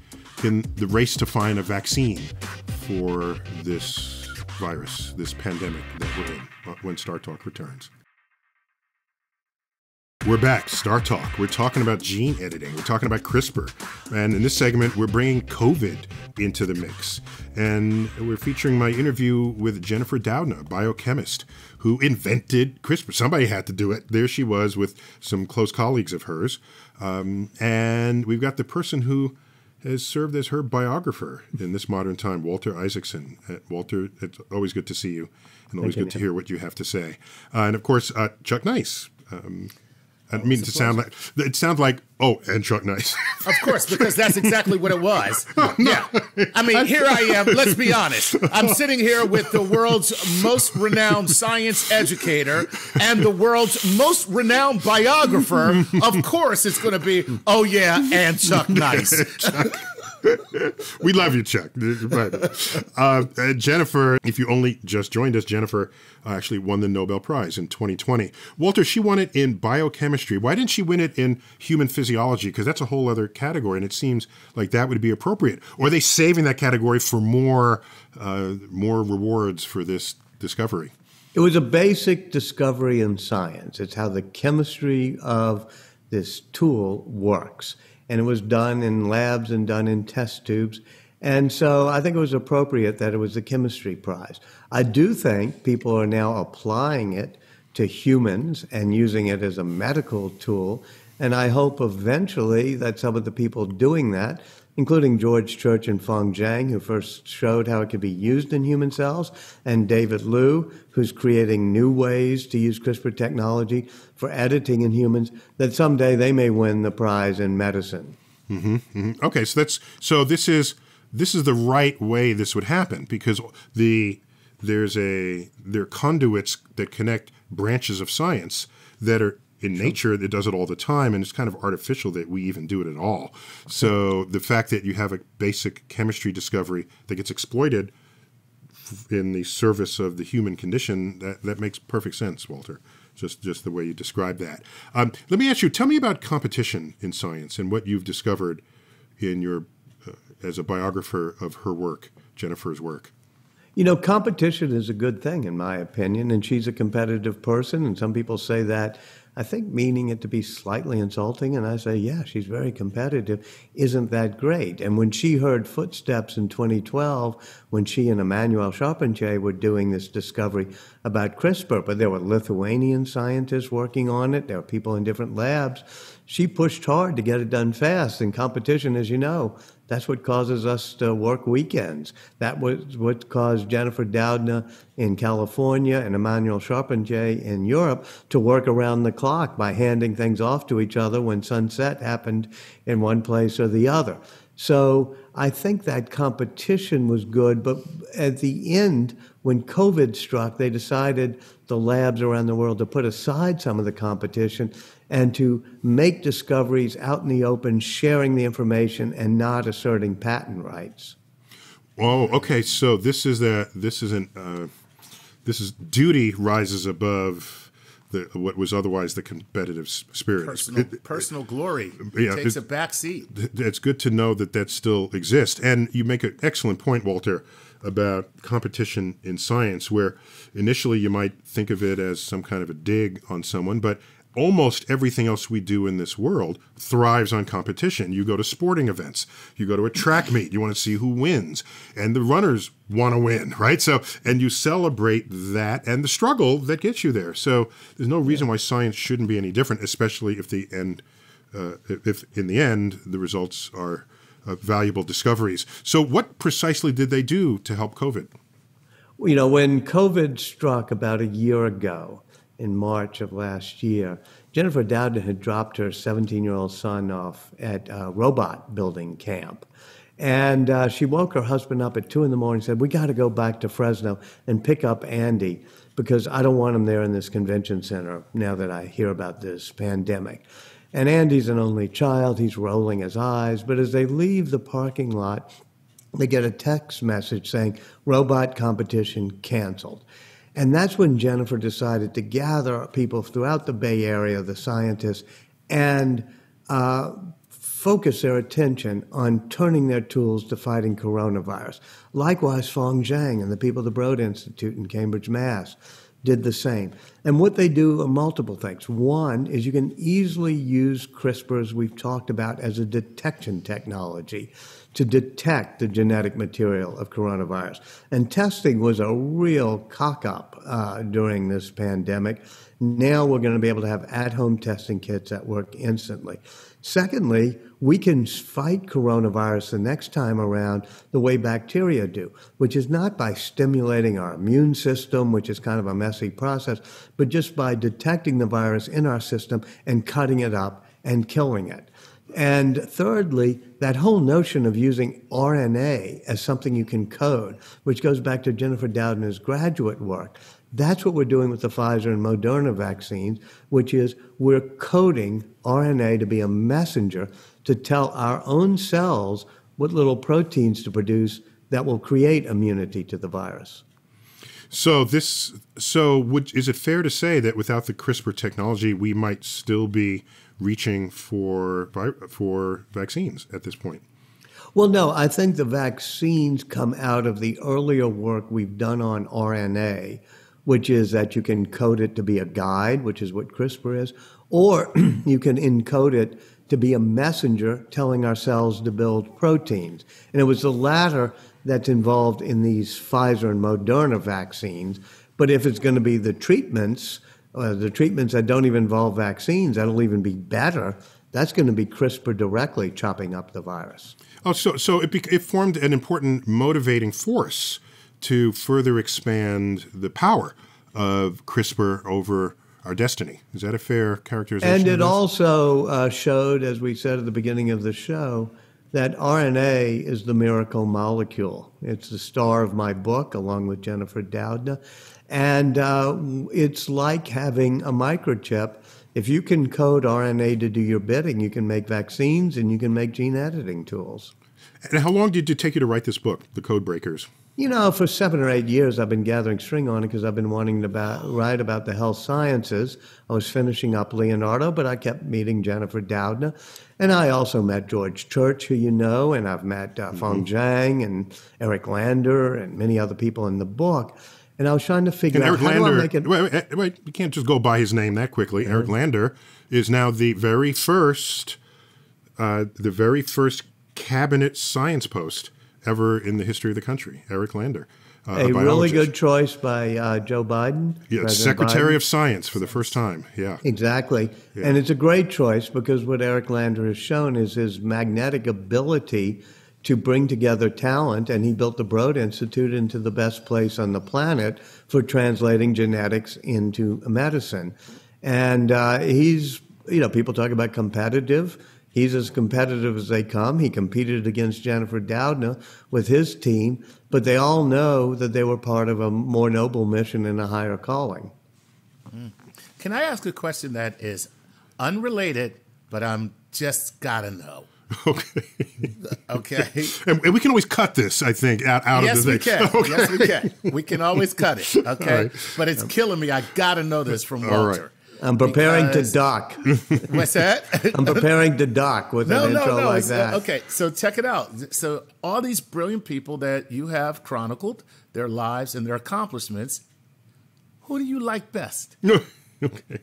in the race to find a vaccine for this virus, this pandemic that we're in, uh, when Star Talk returns. We're back, Star Talk. We're talking about gene editing. We're talking about CRISPR. And in this segment, we're bringing COVID into the mix. And we're featuring my interview with Jennifer Doudna, a biochemist, who invented CRISPR. Somebody had to do it. There she was with some close colleagues of hers. Um, and we've got the person who has served as her biographer in this modern time, Walter Isaacson. Uh, Walter, it's always good to see you and always good to hear what you have to say. Uh, and of course, uh, Chuck Nice. Um, I oh, mean to sound like it sounds like oh, and Chuck Nice. (laughs) of course, because that's exactly what it was. (laughs) Oh, yeah, I mean, here I am. Let's be honest. I'm sitting here with the world's most renowned science educator and the world's most renowned biographer. Of course, it's going to be oh yeah, and Chuck Nice. (laughs) Chuck. (laughs) we love you, Chuck. Uh, uh, Jennifer, if you only just joined us, Jennifer uh, actually won the Nobel Prize in 2020. Walter, she won it in biochemistry. Why didn't she win it in human physiology? Because that's a whole other category, and it seems like that would be appropriate. Or are they saving that category for more, uh, more rewards for this discovery? It was a basic discovery in science. It's how the chemistry of this tool works. And it was done in labs and done in test tubes. And so I think it was appropriate that it was the chemistry prize. I do think people are now applying it to humans and using it as a medical tool. And I hope eventually that some of the people doing that including George Church and Feng Zhang, who first showed how it could be used in human cells, and David Liu, who's creating new ways to use CRISPR technology for editing in humans, that someday they may win the prize in medicine. Mm-hmm, mm-hmm. Okay, so that's so this is this is the right way this would happen because the there's a there are conduits that connect branches of science that are in sure. nature it does it all the time and it's kind of artificial that we even do it at all so the fact that you have a basic chemistry discovery that gets exploited in the service of the human condition that, that makes perfect sense walter just just the way you describe that um, let me ask you tell me about competition in science and what you've discovered in your uh, as a biographer of her work jennifer's work you know, competition is a good thing, in my opinion, and she's a competitive person. And some people say that I think meaning it to be slightly insulting, and I say, yeah, she's very competitive. Isn't that great? And when she heard footsteps in 2012, when she and Emmanuelle Charpentier were doing this discovery about CRISPR, but there were Lithuanian scientists working on it, there were people in different labs, she pushed hard to get it done fast. And competition, as you know, that's what causes us to work weekends. That was what caused Jennifer Doudna in California and Emmanuelle Charpentier in Europe to work around the clock by handing things off to each other when sunset happened in one place or the other. So I think that competition was good, but at the end, when COVID struck, they decided the labs around the world to put aside some of the competition and to make discoveries out in the open, sharing the information and not asserting patent rights. Oh, okay. So this is that. This isn't. Uh, this is duty rises above the, what was otherwise the competitive spirit. Personal, it, personal glory yeah, takes it, a back seat. It's good to know that that still exists. And you make an excellent point, Walter, about competition in science, where initially you might think of it as some kind of a dig on someone, but almost everything else we do in this world thrives on competition. You go to sporting events, you go to a track meet, you want to see who wins, and the runners want to win, (laughs) right? So, and you celebrate that and the struggle that gets you there. So, there's no reason why science shouldn't be any different, especially if the end, uh, if in the end the results are uh, valuable discoveries. So, what precisely did they do to help COVID? You know, when COVID struck about a year ago, in March of last year. Jennifer Doudna had dropped her 17 year old son off at a robot building camp. And uh, she woke her husband up at two in the morning and said, We got to go back to Fresno and pick up Andy because I don't want him there in this convention center now that I hear about this pandemic. And Andy's an only child. He's rolling his eyes. But as they leave the parking lot, they get a text message saying, Robot competition canceled. And that's when Jennifer decided to gather people throughout the Bay Area, the scientists, and uh, focus their attention on turning their tools to fighting coronavirus. Likewise, Feng Zhang and the people at the Broad Institute in Cambridge, Mass. Did the same. And what they do are multiple things. One is you can easily use CRISPR, as we've talked about, as a detection technology to detect the genetic material of coronavirus. And testing was a real cock up uh, during this pandemic. Now we're going to be able to have at home testing kits that work instantly. Secondly, we can fight coronavirus the next time around the way bacteria do, which is not by stimulating our immune system, which is kind of a messy process, but just by detecting the virus in our system and cutting it up and killing it. And thirdly, that whole notion of using RNA as something you can code, which goes back to Jennifer Doudna's graduate work. That's what we're doing with the Pfizer and Moderna vaccines, which is we're coding RNA to be a messenger to tell our own cells what little proteins to produce that will create immunity to the virus. So this, so would is it fair to say that without the CRISPR technology, we might still be reaching for for vaccines at this point? Well, no, I think the vaccines come out of the earlier work we've done on RNA, which is that you can code it to be a guide, which is what CRISPR is, or (clears throat) you can encode it to be a messenger telling our cells to build proteins. And it was the latter that's involved in these Pfizer and Moderna vaccines. But if it's going to be the treatments, uh, the treatments that don't even involve vaccines, that'll even be better. That's going to be CRISPR directly chopping up the virus. Oh, so so it, it formed an important motivating force to further expand the power of CRISPR over our destiny. Is that a fair characterization? And it also uh, showed, as we said at the beginning of the show, that RNA is the miracle molecule. It's the star of my book, along with Jennifer Doudna. And uh, it's like having a microchip. If you can code RNA to do your bidding, you can make vaccines and you can make gene editing tools. And how long did it take you to write this book, The Code Breakers? You know, for seven or eight years, I've been gathering string on it because I've been wanting to about, write about the health sciences. I was finishing up Leonardo, but I kept meeting Jennifer Doudna. And I also met George Church, who you know, and I've met uh, mm-hmm. Feng Zhang and Eric Lander and many other people in the book. And I was trying to figure and out Eric how Lander, do I make it. Wait, wait, wait, you can't just go by his name that quickly. Mm-hmm. Eric Lander is now the very first, uh, the very first cabinet science post ever in the history of the country, Eric Lander. Uh, a, a really good choice by uh, Joe Biden. Yeah, Secretary Biden. of Science for the first time. Yeah. Exactly. Yeah. And it's a great choice because what Eric Lander has shown is his magnetic ability to bring together talent, and he built the Broad Institute into the best place on the planet for translating genetics into medicine. And uh, he's, you know, people talk about competitive. He's as competitive as they come. He competed against Jennifer Doudna with his team, but they all know that they were part of a more noble mission and a higher calling. Mm. Can I ask a question that is unrelated, but I'm just gotta know? Okay. (laughs) okay. And, we can always cut this, I think, out, out yes, of the we thing. Can. (laughs) Okay. Yes, we can. We can always cut it. Okay. Right. But it's killing me. I gotta know this from Walter. I'm preparing because, to dock. (laughs) What's that? (laughs) I'm preparing to dock with no, an no, intro no. like uh, that. Okay, so check it out. So all these brilliant people that you have chronicled their lives and their accomplishments, who do you like best? (laughs) okay.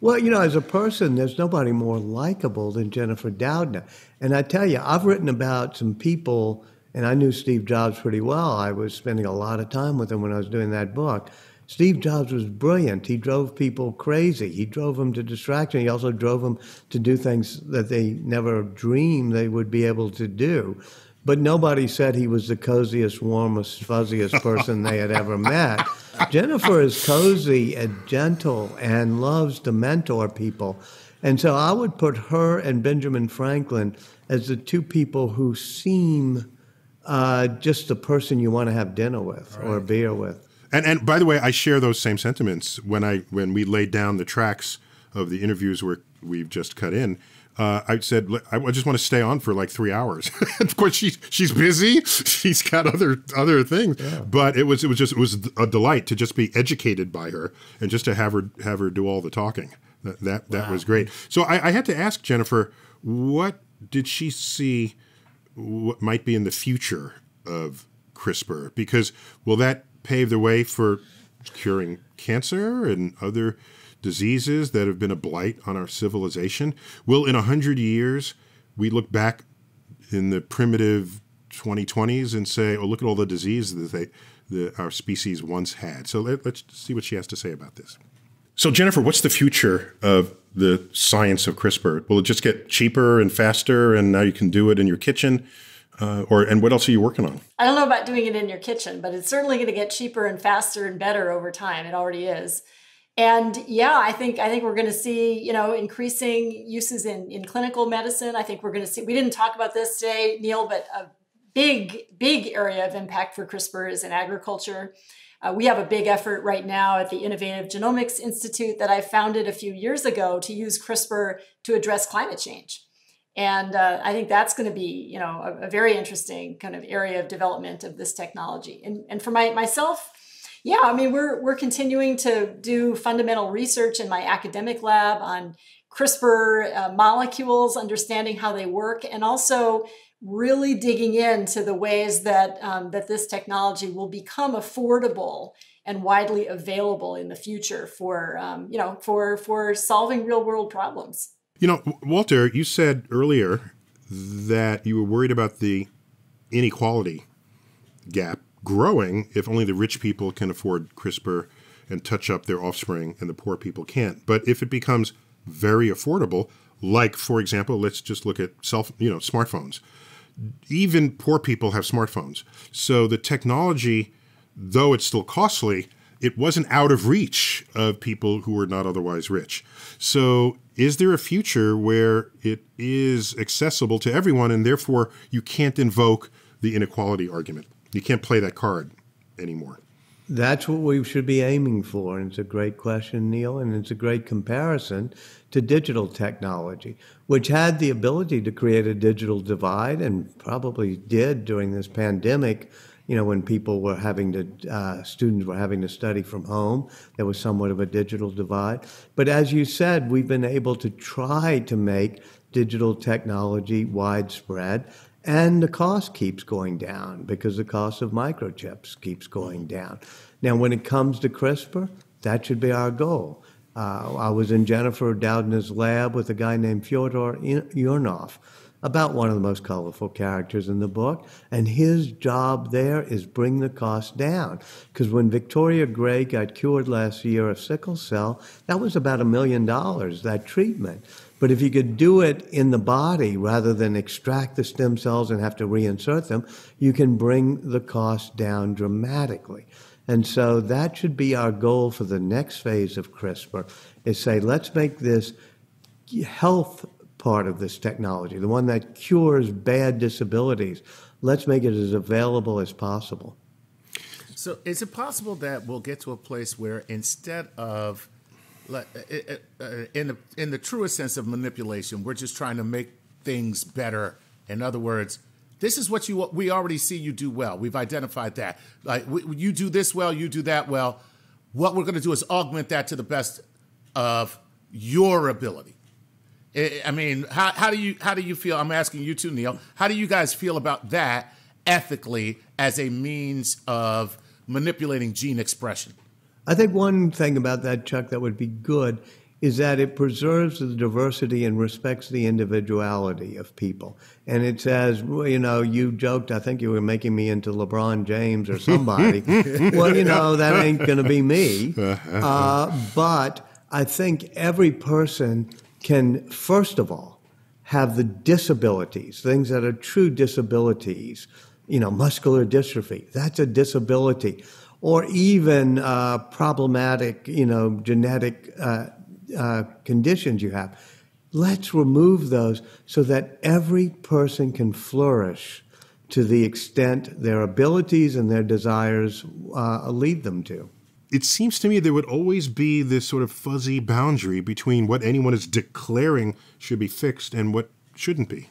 Well, you know, as a person, there's nobody more likable than Jennifer Doudna. And I tell you, I've written about some people, and I knew Steve Jobs pretty well. I was spending a lot of time with him when I was doing that book. Steve Jobs was brilliant. He drove people crazy. He drove them to distraction. He also drove them to do things that they never dreamed they would be able to do. But nobody said he was the coziest, warmest, fuzziest person they had ever met. (laughs) Jennifer is cozy and gentle and loves to mentor people. And so I would put her and Benjamin Franklin as the two people who seem uh, just the person you want to have dinner with right. or beer with. And and by the way, I share those same sentiments when I when we laid down the tracks of the interviews where we've just cut in. Uh, I said I just want to stay on for like three hours. (laughs) of course, she's she's busy. (laughs) She's got other other things. Yeah. But it was it was just it was a delight to just be educated by her and just to have her have her do all the talking. That that, that wow. was great. So I, I had to ask Jennifer, what did she see? What might be in the future of CRISPR? Because will that pave the way for curing cancer and other diseases that have been a blight on our civilization? Will in a hundred years we look back in the primitive 2020s and say, "Oh, look at all the diseases that they, the, our species once had." So let, let's see what she has to say about this. So, Jennifer, what's the future of the science of CRISPR? Will it just get cheaper and faster, and now you can do it in your kitchen? Uh, or and what else are you working on? I don't know about doing it in your kitchen, but it's certainly going to get cheaper and faster and better over time. It already is. And yeah, I think I think we're going to see you know increasing uses in in clinical medicine. I think we're going to see. We didn't talk about this today, Neil, but a big big area of impact for CRISPR is in agriculture. Uh, we have a big effort right now at the Innovative Genomics Institute that I founded a few years ago to use CRISPR to address climate change. And uh, I think that's going to be, you know, a, a, very interesting kind of area of development of this technology. And, and for my, myself, yeah, I mean, we're, we're continuing to do fundamental research in my academic lab on CRISPR uh, molecules, understanding how they work, and also really digging into the ways that um, that this technology will become affordable and widely available in the future for um, you know for for solving real world problems. You know, Walter, you said earlier that you were worried about the inequality gap growing if only the rich people can afford CRISPR and touch up their offspring and the poor people can't. But if it becomes very affordable, like for example, let's just look at self, you know, smartphones. Even poor people have smartphones. So the technology, though it's still costly, it wasn't out of reach of people who were not otherwise rich. So, is there a future where it is accessible to everyone and therefore you can't invoke the inequality argument? You can't play that card anymore. That's what we should be aiming for. And it's a great question, Neil, and it's a great comparison to digital technology, which had the ability to create a digital divide and probably did during this pandemic you know, when people were having to, uh, students were having to study from home, there was somewhat of a digital divide. But as you said, we've been able to try to make digital technology widespread, and the cost keeps going down because the cost of microchips keeps going down. Now, when it comes to CRISPR, that should be our goal. Uh, I was in Jennifer Doudna's lab with a guy named Fyodor Urnov about one of the most colorful characters in the book. And his job there is bring the cost down. Because when Victoria Gray got cured last year of sickle cell, that was about a million dollars, that treatment. But if you could do it in the body rather than extract the stem cells and have to reinsert them, you can bring the cost down dramatically. And so that should be our goal for the next phase of CRISPR is say, let's make this health part of this technology, the one that cures bad disabilities. Let's make it as available as possible. So, is it possible that we'll get to a place where instead of uh, uh, in the, in the truest sense of manipulation, we're just trying to make things better. In other words, this is what you we already see you do well. We've identified that. Like you do this well, you do that well. What we're going to do is augment that to the best of your ability. I mean, how, how do you how do you feel? I'm asking you too, Neil. How do you guys feel about that ethically as a means of manipulating gene expression? I think one thing about that, Chuck, that would be good is that it preserves the diversity and respects the individuality of people. And it says, well, you know, you joked, I think you were making me into LeBron James or somebody. (laughs) well, you know, that ain't going to be me. (laughs) Uh, but I think every person can, first of all, have the disabilities, things that are true disabilities, you know, muscular dystrophy, that's a disability, or even uh, problematic, you know, genetic uh, uh, conditions you have. Let's remove those so that every person can flourish to the extent their abilities and their desires uh, lead them to it seems to me there would always be this sort of fuzzy boundary between what anyone is declaring should be fixed and what shouldn't be.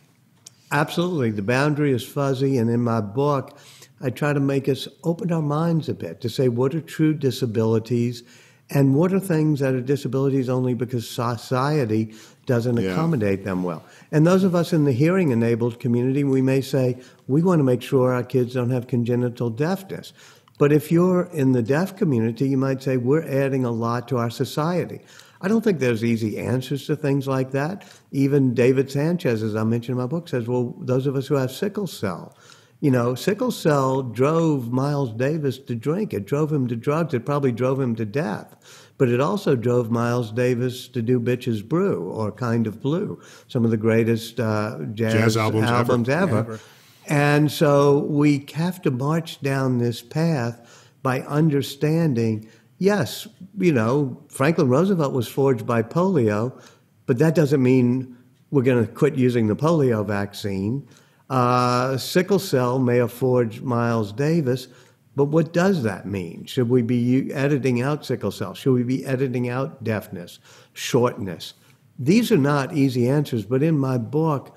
Absolutely. The boundary is fuzzy. And in my book, I try to make us open our minds a bit to say what are true disabilities and what are things that are disabilities only because society doesn't yeah. accommodate them well. And those of us in the hearing enabled community, we may say, we want to make sure our kids don't have congenital deafness. But if you're in the deaf community, you might say, we're adding a lot to our society. I don't think there's easy answers to things like that. Even David Sanchez, as I mentioned in my book, says, well, those of us who have sickle cell, you know, sickle cell drove Miles Davis to drink. It drove him to drugs. It probably drove him to death. But it also drove Miles Davis to do Bitches Brew or Kind of Blue, some of the greatest uh, jazz, jazz, albums, albums ever. ever. And so we have to march down this path by understanding yes, you know, Franklin Roosevelt was forged by polio, but that doesn't mean we're going to quit using the polio vaccine. Uh, sickle cell may have forged Miles Davis, but what does that mean? Should we be editing out sickle cell? Should we be editing out deafness, shortness? These are not easy answers, but in my book,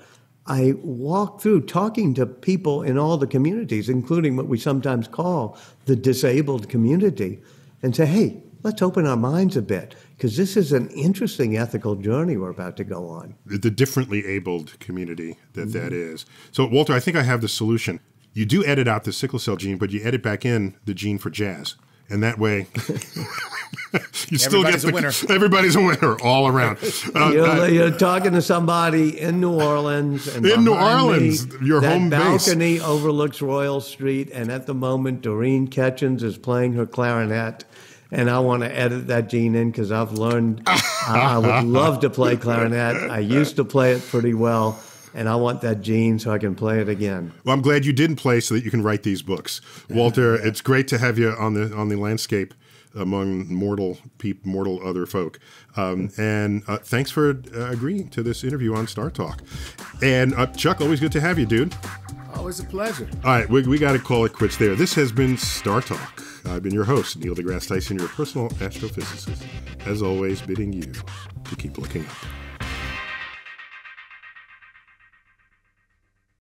I walk through talking to people in all the communities, including what we sometimes call the disabled community, and say, hey, let's open our minds a bit because this is an interesting ethical journey we're about to go on. The differently abled community that, mm-hmm. that is. So, Walter, I think I have the solution. You do edit out the sickle cell gene, but you edit back in the gene for jazz. And that way, (laughs) you still get Everybody's a the, winner. Everybody's a winner all around. Uh, You're, uh, you're talking to somebody in New Orleans, and In New behind me, Orleans, your that home base. balcony overlooks Royal Street, and at the moment, Doreen Ketchens is playing her clarinet. And I want to edit that gene in because I've learned I, I would love to play clarinet. I used to play it pretty well, and I want that gene so I can play it again. Well, I'm glad you didn't play so that you can write these books, Walter. (laughs) It's great to have you on the on the landscape among mortal peop, mortal other folk. Um, and uh, thanks for uh, agreeing to this interview on Star Talk. And uh, Chuck, always good to have you, dude. Always a pleasure. All right, we, we got to call it quits there. This has been Star Talk. I've been your host, Neil deGrasse Tyson, your personal astrophysicist. As always, bidding you to keep looking up.